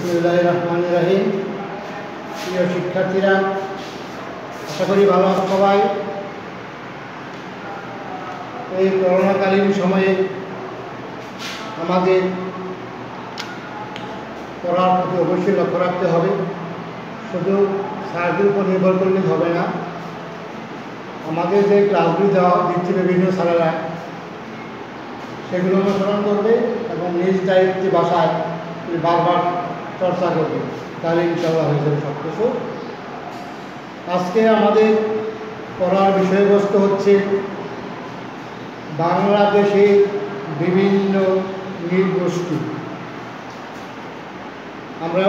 বিসমুল্লাহ রহমান রাহিম প্রিয় শিক্ষার্থীরা, আশা করি ভালো সবাই। এই করোনাকালীন সময়ে আমাদের পড়ার প্রতি অবশ্যই লক্ষ্য রাখতে হবে। শুধু স্যারদের উপর নির্ভর করলে হবে না। আমাদের যে ক্লাসগুলি দেওয়া দিচ্ছে বিভিন্ন স্যারেরা, সেগুলো অনুসরণ করবে এবং নিজ দায়িত্বে বাসায় বারবার চর্চা করবে। তাহলে ইনশাল্লাহ হয়ে যাবে সব কিছু আজকে আমাদের পড়ার বিষয়বস্তু হচ্ছে বাংলাদেশের বিভিন্ন নৃগোষ্ঠী আমরা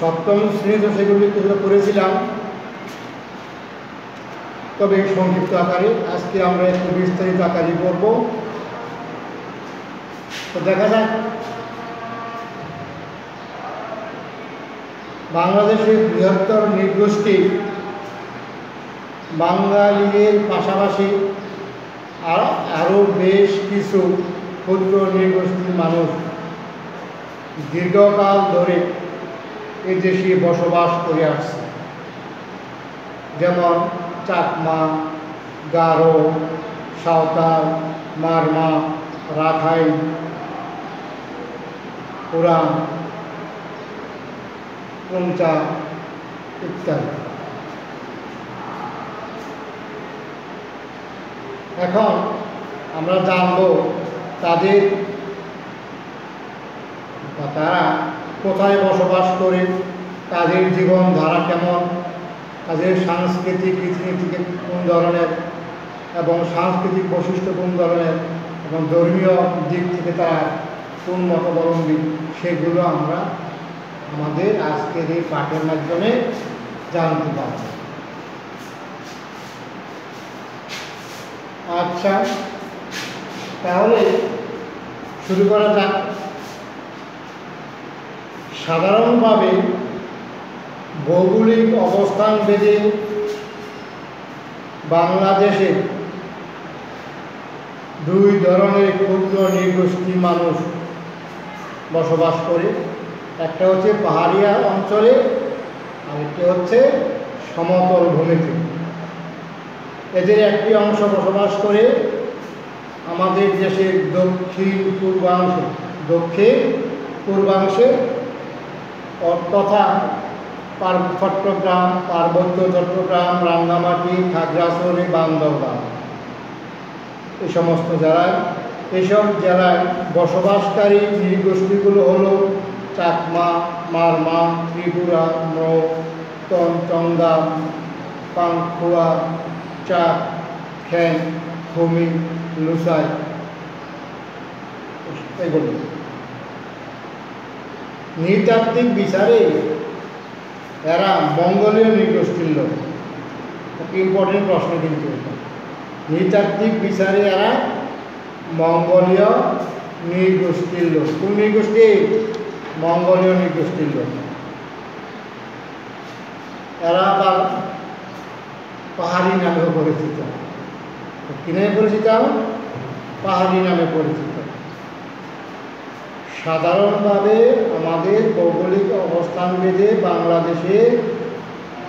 সপ্তম শ্রেণীতে সেগুলি করেছিলাম তবে সংক্ষিপ্ত আকারে আজকে আমরা একটু বিস্তারিত আকারে করব তো দেখা যাক বাংলাদেশের বৃহত্তর নৃগোষ্ঠী বাঙালিদের পাশাপাশি আর আরও বেশ কিছু ক্ষুদ্র নৃগোষ্ঠীর মানুষ দীর্ঘকাল ধরে এ দেশে বসবাস করে আসছে। যেমন চাকমা, গারো, সাঁওতাল, মারমা রাখাই পুরাণ পঞ্চা ইত্যাদি। এখন আমরা জানব তাদের বা তারা কোথায় বসবাস করে, তাদের জীবনধারা কেমন, তাদের সাংস্কৃতিক রীতিনীতি কোন ধরনের এবং সাংস্কৃতিক বৈশিষ্ট্য কোন ধরনের এবং ধর্মীয় দিক থেকে তারা কোন মতাবলম্বী, সেগুলো আমরা আমাদের আজকের এই পাঠের মাধ্যমে জানতে পারব। আচ্ছা তাহলে শুরু করা যাক। সাধারণভাবে ভৌগোলিক অবস্থান ভেদে বাংলাদেশে দুই ধরনের ক্ষুদ্র নৃগোষ্ঠী মানুষ বসবাস করে। একটা হচ্ছে পাহাড়িয়া অঞ্চলে আরেকটি হচ্ছে সমতল ভূমিতে। এদের একটি অংশ বসবাস করে আমাদের দেশের দক্ষিণ পূর্বাংশে দক্ষিণ পূর্বাংশে তথা চট্টগ্রাম, পার্বত্য চট্টগ্রাম, রাঙ্গামাটি, খাগড়াছড়ি, বান্দরবান। এই সমস্ত জেলায়, এসব জেলায় বসবাসকারী নৃগোষ্ঠীগুলো হলো চাকমা মারমা, ত্রিপুরা মৌ টঙ্গা, পাংখুয়া, চাক খ্যাং ভূমি লুসাই। এগুলো। নৃতাত্ত্বিক বিচারে এরা মঙ্গলীয় নৃগোষ্ঠীর লোক। ইম্পর্টেন্ট প্রশ্ন কিন্তু নৃতাত্ত্বিক বিচারে এরা মঙ্গলীয় নৃগোষ্ঠীর লোক। কোন নৃগোষ্ঠী? মঙ্গলীয় নৃগোষ্ঠীর লোক। এরা আবার পাহাড়ি নামেও পরিচিত। কি নামে পরিচিত পাহাড়ি নামে পরিচিত। সাধারণভাবে আমাদের ভৌগোলিক অবস্থান ভেদে বাংলাদেশে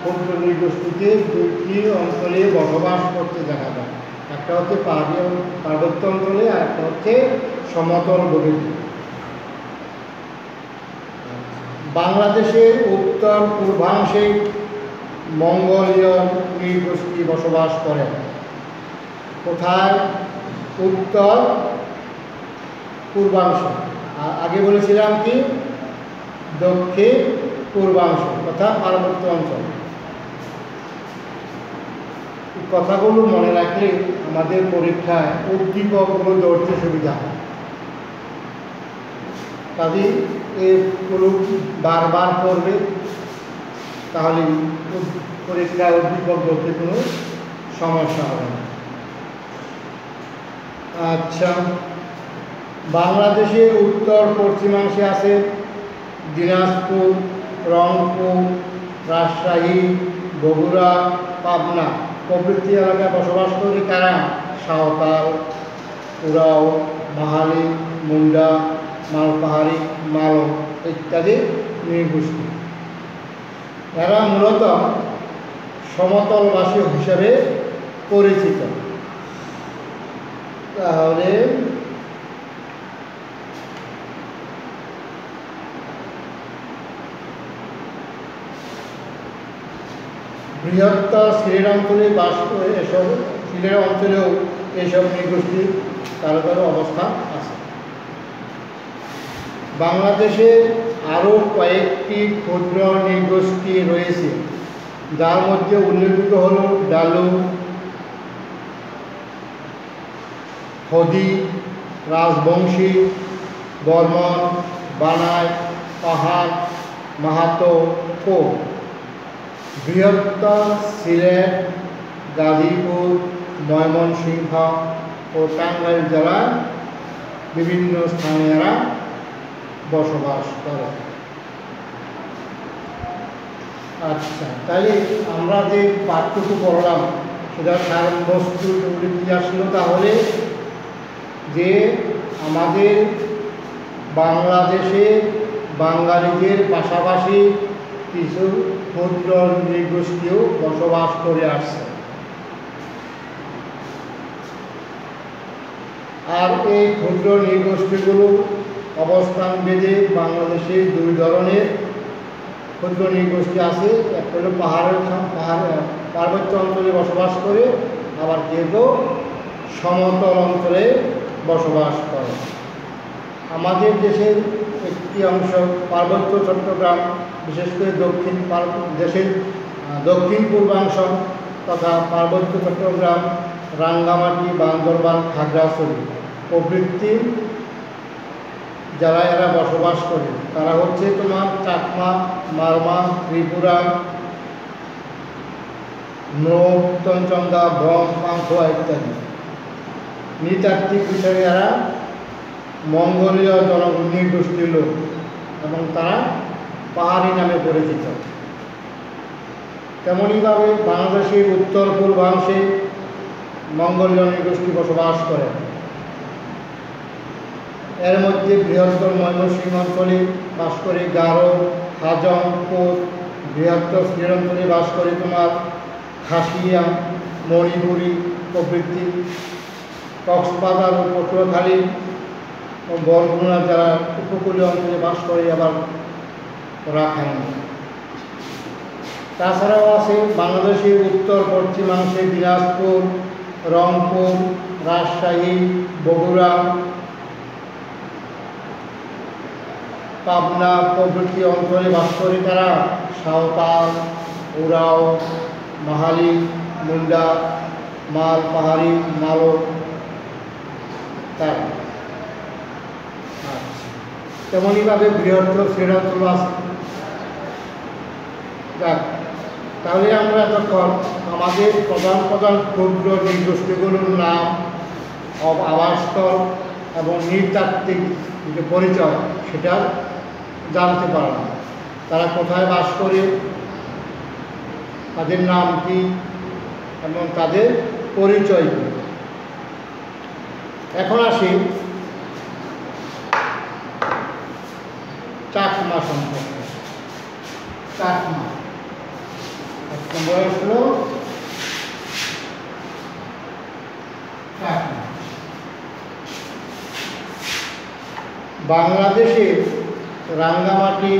ক্ষুদ্র নৃগোষ্ঠীতে দুটি অঞ্চলে বসবাস করতে দেখা যায়। একটা হচ্ছে পাহাড়ি পার্বত্য অঞ্চলে আর একটা হচ্ছে সমতল ভূমিতে। বাংলাদেশের উত্তর পূর্বাংশে মঙ্গলীয় নৃগোষ্ঠী বসবাস করে কোথায়? উত্তর পূর্বাংশ। আর আগে বলেছিলাম কি? দক্ষিণ পূর্বাংশ তথা পার্বত্য অঞ্চল। কথাগুলো মনে রাখলে আমাদের পরীক্ষায় উদ্দীপকগুলো ধরতে সুবিধা হয়। এগুলো বারবার পড়বে তাহলে পরীক্ষায় উদ্দীপক ধরতে কোনো সমস্যা হবে না। আচ্ছা বাংলাদেশের উত্তর পশ্চিমাংশে আছে দিনাজপুর, রংপুর, রাজশাহী, বগুড়া, পাবনা। প্রভৃতি এলাকায় বসবাস করে কারা? সাঁওতাল উরাও মাহালি মুন্ডা মালপাহাড়ি মালব ইত্যাদি নৃগোষ্ঠী এরা মূলত সমতলবাসী হিসাবে পরিচিত। তাহলে বৃহত্তর সিলেট অঞ্চলে বাস এসব সিলেট অঞ্চলেও এসব নৃগোষ্ঠীর কারও কারও অবস্থান আছে। বাংলাদেশে আরও কয়েকটি ক্ষুদ্র নৃগোষ্ঠী রয়েছে, যার মধ্যে উল্লেখিত হল ডালু হদি রাজবংশী, বর্মন, বানাই, পাহাড়, মাহাতো কো বৃহত্তর সিলেট, গাজীপুর, ময়মনসিংহ ও টাঙ্গাইল জেলার বিভিন্ন স্থানে এরা বসবাস করে। আচ্ছা তাহলে আমরা যে পাঠটুকু পড়লাম, সেটা সার বস্তু কি আসলো তাহলে? যে আমাদের বাংলাদেশে বাঙালিদের পাশাপাশি কিছু ক্ষুদ্র নৃগোষ্ঠীও বসবাস করে আসছে। আর এই ক্ষুদ্র নৃগোষ্ঠীগুলো অবস্থান বেঁধে বাংলাদেশে দুই ধরনের ক্ষুদ্র নৃগোষ্ঠী আছে। একটা হলো পাহাড়ের পাহাড় পার্বত্য অঞ্চলে বসবাস করে, আবার কেউ কেউ সমতল অঞ্চলে বসবাস করে। আমাদের দেশের একটি অংশ পার্বত্য চট্টগ্রাম, বিশেষ করে দক্ষিণ দেশের দক্ষিণ পূর্বাংশ তথা পার্বত্য চট্টগ্রাম, রাঙ্গামাটি, বান্দরবান, খাগড়াছড়ি প্রভৃতি যারা এরা বসবাস করে, তারা হচ্ছে তোমার চাকমা, মারমা, ত্রিপুরা নৌতনচন্দা বম পাংখোয়া ইত্যাদি। নৃতাত্ত্বিক হিসেবে এরা মঙ্গোলীয় জন নৃগোষ্ঠীর লোক এবং তারা পাহাড়ি নামে পরিচিত। তেমনইভাবে বাংলাদেশের উত্তর পূর্বাংশে মঙ্গোলীয় নৃগোষ্ঠী বসবাস করে। এর মধ্যে বৃহত্তর ময়মনসিংহ অঞ্চলে বাস করে গারো হাজং কোট বৃহত্তর শ্রীর অঞ্চলে বাস করে তোমার খাসিয়া মণিপুরি প্রভৃতি, কক্সবাজার ও পটুয়াখালী ও বরগুনা যারা উপকূলীয় অঞ্চলে বাস করে আবার রাখাইন। তাছাড়াও আছে বাংলাদেশের উত্তর পশ্চিমাংশে দিনাজপুর, রংপুর, রাজশাহী, বগুড়া পাবনা প্রভৃতি অঞ্চলে বাস করে তারা। সাঁওতাল উরাও মাহালি, মুন্ডা, মাল, পাহাড়ি মালক তার। তেমনইভাবে বৃহত্তর শ্রীরাঞ্চল আছে তাহলে আমরা এতক্ষণ আমাদের প্রধান প্রধান ক্ষুদ্র নৃগোষ্ঠীগুলোর নাম আবাসস্থল এবং নৃতাত্ত্বিক যে পরিচয় সেটা জানতে পারে না। তারা কোথায় বাস করে, তাদের নাম কি, এবং তাদের পরিচয় কি? এখন আসি চাকমা সম্পর্কে। চাকমা, এক নম্বর হলো বাংলাদেশের রাঙ্গামাটি,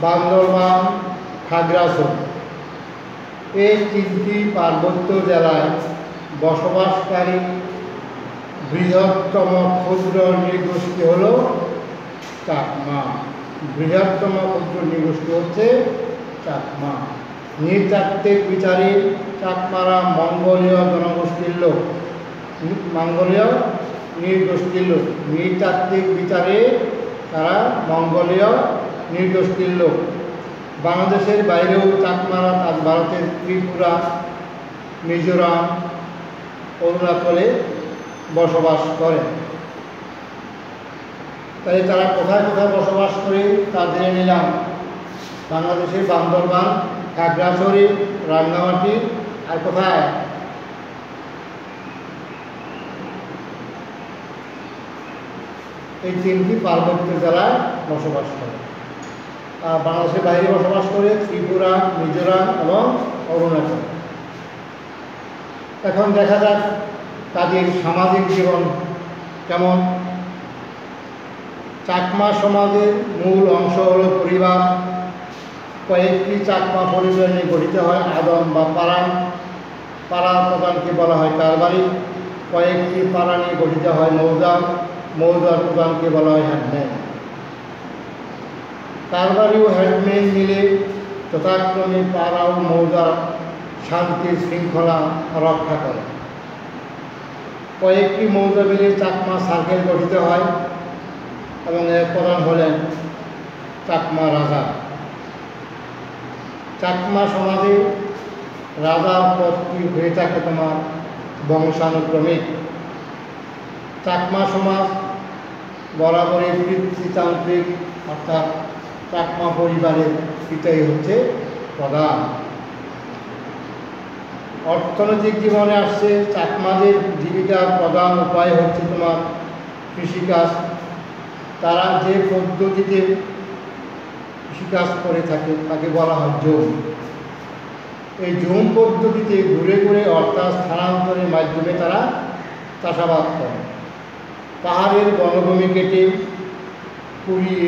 বান্দরবান, খাগড়াছড়ি। এই তিনটি পার্বত্য জেলায় বসবাসকারী বৃহত্তম ক্ষুদ্র নৃগোষ্ঠী হল চাকমা। বৃহত্তম ক্ষুদ্র নৃগোষ্ঠী হচ্ছে চাকমা। নৃতাত্ত্বিক বিচারে চাকমারা মঙ্গোলীয় জনগোষ্ঠীর লোক। মঙ্গোলীয় নৃগোষ্ঠীর লোক। নৃতাত্ত্বিক বিচারে তারা মঙ্গলীয় নৃগোষ্ঠীর লোক। বাংলাদেশের বাইরেও চাকমারা তার ভারতের ত্রিপুরা, মিজোরাম, অরুণাচলে বসবাস করে। তাই তারা কোথায় কোথায় বসবাস করে তা জেনে নিলাম। বাংলাদেশের বান্দরবান খাগড়াছড়ি রাঙ্গামাটি, আর কোথায়? এই তিনটি পার্বত্য জেলায় বসবাস করে। আর বাংলাদেশের বাইরে বসবাস করে ত্রিপুরা, মিজোরাম এবং অরুণাচল। এখন দেখা যাক তাদের সামাজিক জীবন কেমন। চাকমা সমাজের মূল অংশ হল পরিবার। কয়েকটি চাকমা পরিবার নিয়ে গঠিত হয় আদম বা পাড়ান পাড়ার প্রধানকে বলা হয় কারবারি। কয়েকটি পাড়া নিয়ে গঠিত হয় মৌজা। মৌজার প্রধানকে বলা হয় হ্যান্ডম্যান কারবারি ও হ্যান্ডম্যান মিলে যথাক্রমে পাড়া ও মৌজার শান্তি শৃঙ্খলা রক্ষা করে। কয়েকটি মৌজা মিলে চাকমা সার্কেল গঠিত হয় এবং এর প্রধান হলেন চাকমা রাজা। চাকমা সমাজে রাজার পদটি হয়ে থাকে তোমার বংশানুক্রমিক? চাকমা সমাজ বরাবরই পিতৃতান্ত্রিক অর্থাৎ চাকমা পরিবারের পিতাই হচ্ছে প্রধান। অর্থনৈতিক জীবনে আসছে, চাকমাদের জীবিকার প্রধান উপায় হচ্ছে তোমার কৃষিকাজ। তারা যে পদ্ধতিতে কৃষিকাজ করে থাকে, তাকে বলা হয় জোম। এই জোম পদ্ধতিতে ঘুরে ঘুরে অর্থাৎ স্থানান্তরের মাধ্যমে তারা চাষাবাদ করে। পাহাড়ের বনভূমি কেটে পুড়িয়ে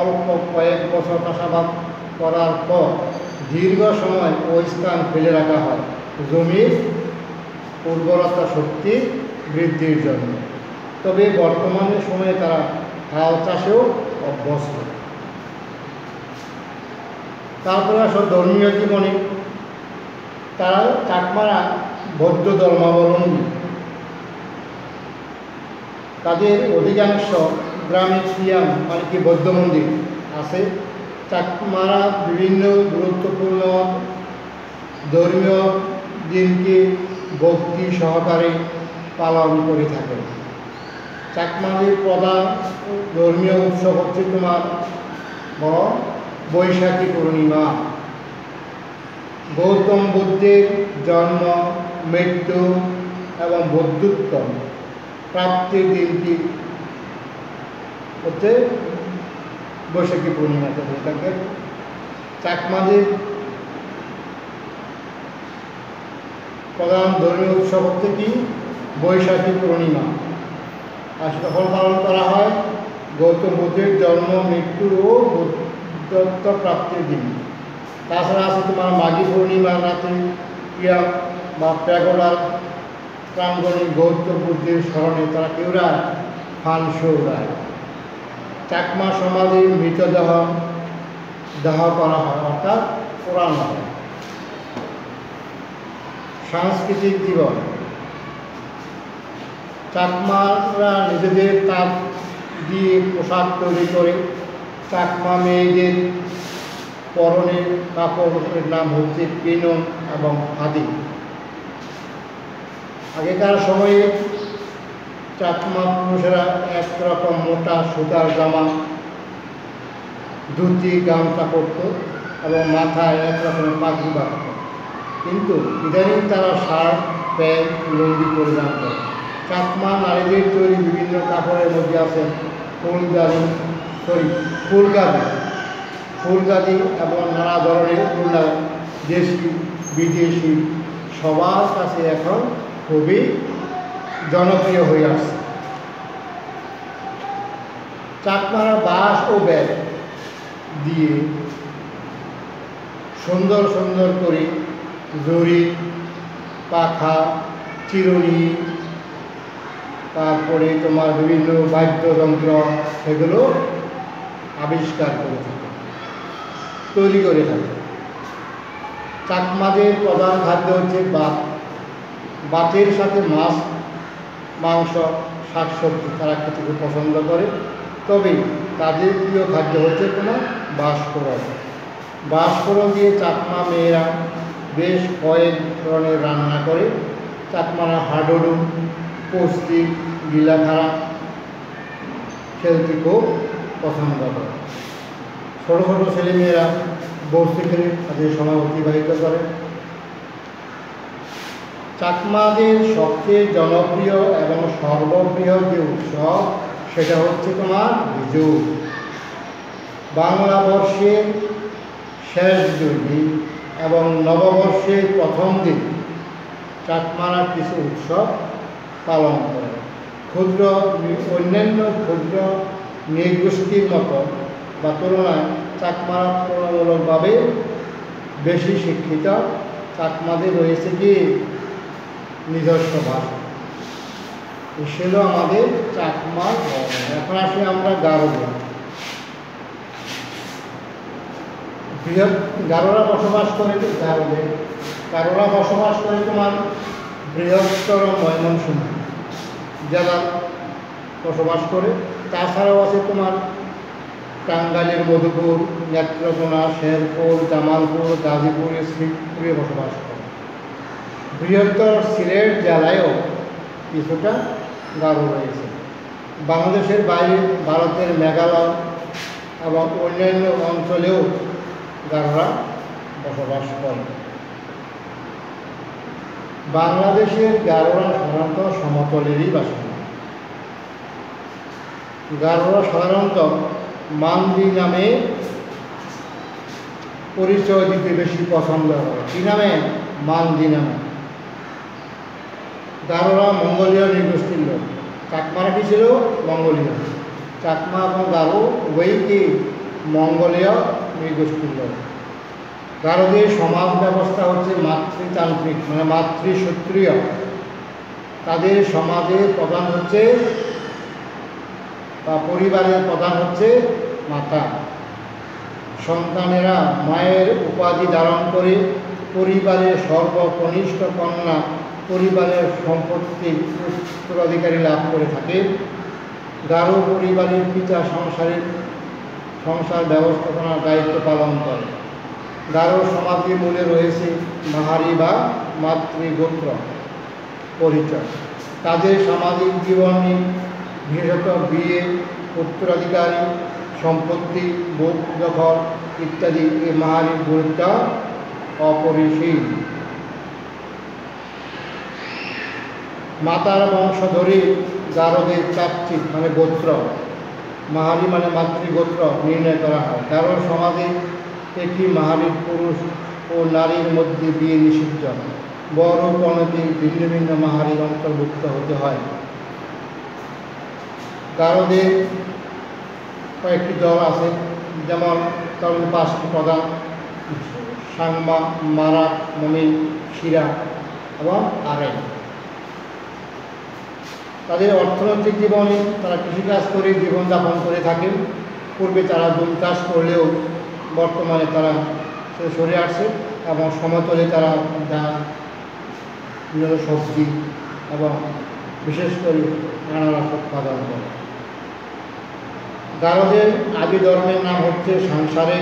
অল্প কয়েক বছর চাষাবাদ করার পর দীর্ঘ সময় ওই স্থান ফেলে রাখা হয়। জমির উর্বরতা শক্তি বৃদ্ধির জন্য। তবে বর্তমানে সময়ে তারা হাল চাষেও অভ্যস্ত। তারপরে আসো ধর্মীয় জীবনে তারা চাকমারা বৌদ্ধ ধর্মাবলম্বী। তাদের অধিকাংশ গ্রামে সিয়াম মানে কি বৌদ্ধ মন্দির আছে। চাকমারা বিভিন্ন গুরুত্বপূর্ণ ধর্মীয় দিনকে ভক্তি সহকারে পালন করে থাকেন। চাকমাদের প্রধান ধর্মীয় উৎসব হচ্ছে তোমার বৈশাখী পূর্ণিমা। গৌতম বুদ্ধের জন্ম, মৃত্যু এবং বৌদ্ধত্ব প্রাপ্তির দিনটি হচ্ছে বৈশাখী পূর্ণিমাতে হয়ে থাকে। চাকমাদের প্রধান ধর্মীয় উৎসব হচ্ছে কি? বৈশাখী পূর্ণিমা। আর কখন পালন করা হয় গৌতম বুদ্ধের জন্ম, মৃত্যু ও বুদ্ধত্ব প্রাপ্তির দিন। তাছাড়া আছে তোমার মাঘী পূর্ণিমার রাতে ক্রিয়া বা প্যাগোডার প্রাঙ্গণে গৌতম বুদ্ধের স্মরণে তারা কেউরায় ফান সৌরায়। চাকমা সমাধি, মৃতদেহ দাহ করা হয়, অর্থাৎ হয়। সাংস্কৃতিক জীবন। চাকমারা নিজেদের তাপ দিয়ে পোশাক তৈরি করে চাকমা মেয়েদের পরনের কাপড়ের নাম হচ্ছে পিনন এবং হাদি আগেকার সময়ে চাকমা পুরুষেরা একরকম মোটা সুতার জামা, ধুতি, গামছা পরত এবং মাথায় এক রকমের পাখি বাঁধত। কিন্তু ইদানিং তারা শার্ট, প্যান্ট, লুঙ্গি পরিধান করে। চাকমা নারীদের তৈরি বিভিন্ন কাপড়ের মধ্যে আছে ফুলদানি সরি ফুলগাদি ফুলগাদি এবং নানা ধরনের ফুলদা দেশি, বিদেশি, সবার কাছে এখন খুবই জনপ্রিয় হয়ে আসছে। চাকমারা বাঁশ ও ব্যাগ দিয়ে সুন্দর সুন্দর করে জড়ি, পাখা, চিরুনি, তারপরে তোমার বিভিন্ন বাদ্যযন্ত্র, সেগুলো আবিষ্কার করে থাকে, তৈরি করে থাকে। চাকমাদের প্রধান খাদ্য হচ্ছে ভাত ভাতের সাথে মাছ, মাংস, শাকসবজি তারা খেতে খুব পছন্দ করে। তবে তাদের প্রিয় খাদ্য হচ্ছে তোমার বাঁশকরণ বাঁশকরণ দিয়ে চাকমা মেয়েরা বেশ কয়েক ধরনের রান্না করে। চাকমারা হাডুডু, পোস্তি গিলাখাড়া খেলতে খুব পছন্দ করে। ছোটো ছোটো ছেলেমেয়েরা বসতে খেলে তাদের সময় অতিবাহিত করে। চাকমাদের সবচেয়ে জনপ্রিয় এবং সর্ববৃহৎ যে উৎসব, সেটা হচ্ছে তোমার বিজু। বাংলা বর্ষের শেষ দিন এবং নববর্ষের প্রথম দিন চাকমারা কিছু উৎসব পালন করে। ক্ষুদ্র, অন্যান্য ক্ষুদ্র নৃগোষ্ঠীর মতো বা তুলনায় চাকমারা তুলনামূলকভাবে বেশি শিক্ষিত চাকমাদের রয়েছে কি? নিজস্ব ভাষা ছিল আমাদের চাকমা এখন আসি আমরা গারো বৃহৎ গারোরা বসবাস করে গারোলে। গারোরা বসবাস করে তোমার বৃহত্তর ময়মনসিংহ জেলা বসবাস করে। তাছাড়াও আছে তোমার টাঙ্গাইলের মধুপুর, নেত্রকোনা, শেরপুর, জামালপুর, গাজীপুরে শ্রীপুরে বসবাস করে। বৃহত্তর সিলেট জেলায়ও কিছুটা গারো রয়েছে। বাংলাদেশের বাইরে ভারতের মেঘালয় এবং অন্যান্য অঞ্চলেও গারোরা বসবাস করে। বাংলাদেশের গারোরা সাধারণত সমতলেরই বাসিন্দা। গারোরা সাধারণত মান্দি নামে পরিচয় দিতে বেশি পছন্দ করে। কী নামে? মান্দি নামে। গারোরা মঙ্গোলীয় নৃগোষ্ঠীর লোক। চাকমারা কি ছিল? মঙ্গোলীয়। চাকমা এবং গারো উভয়ই কি মঙ্গোলীয় নৃগোষ্ঠীর লোক। গারোদের সমাজ ব্যবস্থা হচ্ছে মাতৃতান্ত্রিক মানে মাতৃসূত্রীয় তাদের সমাজের প্রধান হচ্ছে বা পরিবারের প্রধান হচ্ছে মাতা। সন্তানেরা মায়ের উপাধি ধারণ করে পরিবারের সর্বকনিষ্ঠ কন্যা পরিবারের সম্পত্তি উত্তরাধিকারী লাভ করে থাকে। গারো পরিবারের পিতা সংসারের সংসার ব্যবস্থাপনার দায়িত্ব পালন করে। গারো সমাজের মূলে রয়েছে মাহারি বা মাতৃগোত্র পরিচয়। তাদের সামাজিক জীবনে বিশেষত বিয়ে, উত্তরাধিকারী, সম্পত্তি ভোগ দখল ইত্যাদি এই মাহারির গুরুত্ব অপরিসীম। মাতার বংশ ধরে গারদের চাকচিত মানে গোত্র মাহারি মানে মাতৃগোত্র নির্ণয় করা হয়। কারণ সমাজে একটি মাহারির পুরুষ ও নারীর মধ্যে বিয়ে নিষিদ্ধ। বড় কণকে ভিন্ন ভিন্ন মাহারির অন্তর্ভুক্ত হতে হয়। গারদের কয়েকটি দল আছে, যেমন তার মধ্যে পাঁচটি প্রধান, সাংমা মারা মমি শিরা এবং আরে তাদের অর্থনৈতিক জীবনে তারা কৃষিকাজ করে জীবনযাপন করে থাকে পূর্বে তারা জুম চাষ করলেও বর্তমানে তারা সরে আসছে এবং সমতলে তারা ধান বিভিন্ন সবজি এবং বিশেষ করে আনারস উৎপাদন করে। গারদের আদি ধর্মের নাম হচ্ছে সংসারে।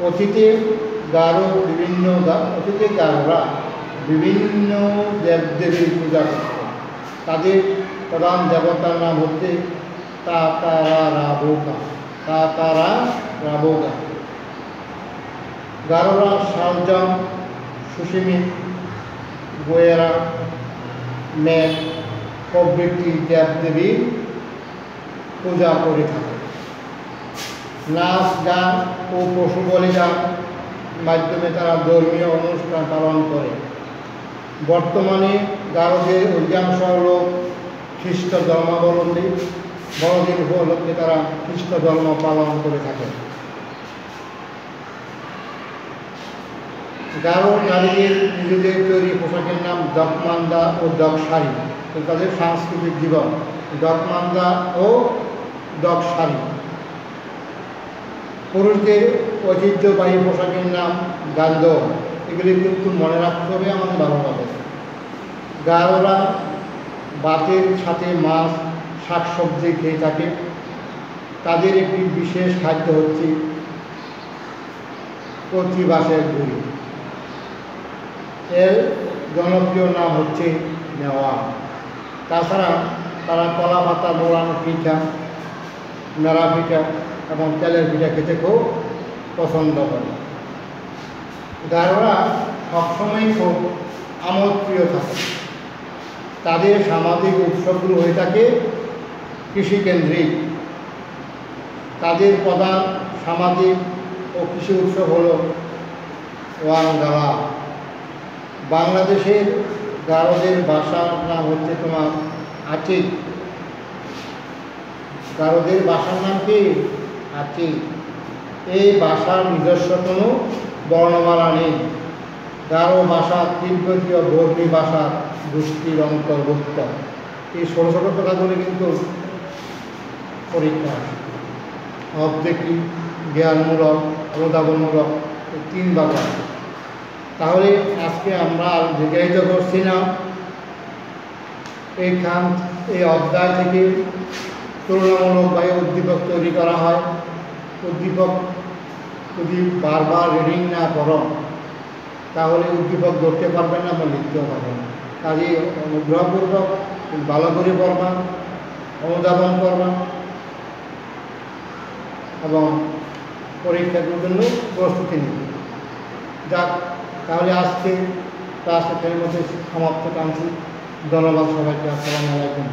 অতীতে গারো বিভিন্ন অতীতে গারোরা বিভিন্ন দেবদেবীর পূজা করত। তাদের প্রধান দেবতার নাম হচ্ছে তাতারা রাবোগা তাতারা রাবোগা গারোরা, শালজম, সুসিমি, গোয়েরা, মেঘ, প্রভৃতি দেবদেবীর পূজা করে থাকে। নাচ, গান ও পশু বলিদান মাধ্যমে তারা ধর্মীয় অনুষ্ঠান পালন করে। বর্তমানে গারদের অধিকাংশ লোক খ্রিস্ট ধর্মাবলম্বী বড়দিন উপলক্ষে তারা খ্রিস্ট ধর্ম পালন করে থাকে গারো নারীদের নিজেদের তৈরি পোশাকের নাম দকমান্দা ও দক শাড়ি তাদের সাংস্কৃতিক জীবন। দকমান্দা ও দক শাড়ি পুরুষদের ঐতিহ্যবাহী পোশাকের নাম গান্ধ এগুলি কিন্তু মনে রাখতে হবে আমাদের ভালোভাবে গারোরা ভাতের সাথে মাছ, শাকসবজি খেয়ে থাকে। তাদের একটি বিশেষ খাদ্য হচ্ছে কচি বাঁশের গুড়ি। এর জনপ্রিয় নাম হচ্ছে নেওয়া তাছাড়া তারা কলা পাতা মোড়ানো পিঠা মেলা পিঠা এবং তেলের পিঠা খেতে খুব পছন্দ করে। গারোরা সবসময় খুব আমোদপ্রিয় থাকে। তাদের সামাজিক উৎসবগুলো হয়ে থাকে কৃষিকেন্দ্রিক। তাদের প্রধান সামাজিক ও কৃষি উৎসব হল ওয়াংগালা বাংলাদেশের গারোদের ভাষার নাম হচ্ছে তোমার আচিক। গারোদের ভাষার নাম কি? আচিক। এই ভাষার নিজস্ব কোনো বর্ণমালা নেই। গারো ভাষা তিব্বতীয় বর্মী ভাষার। গোষ্ঠীর অন্তর্ভুক্ত। এই ছোটো ছোটো কথাগুলি কিন্তু পরীক্ষা অবজেক্টিভ জ্ঞানমূলক অনুধাবনমূলক এই তিন আছে তাহলে আজকে আমরা জিজ্ঞাসিত করছি না। এইখান, এই অধ্যায় থেকে তুলনামূলকভাবে উদ্দীপক তৈরি করা হয়। উদ্দীপক যদি বারবার রিডিং না করো, তাহলে উদ্দীপক ধরতে পারবেন না বা লিখতেও পারবেন না। কাজে অনুগ্রহপূর্বক ভালো করে পড়বা অনুধাবন করবা এবং পরীক্ষার জন্য প্রস্তুতি নিবে যাক, তাহলে আজকে ক্লাস এখানের মধ্যে সমাপ্ত কাঞ্চি ধন্যবাদ সবাইকে। আসসালামু আলাইকুম।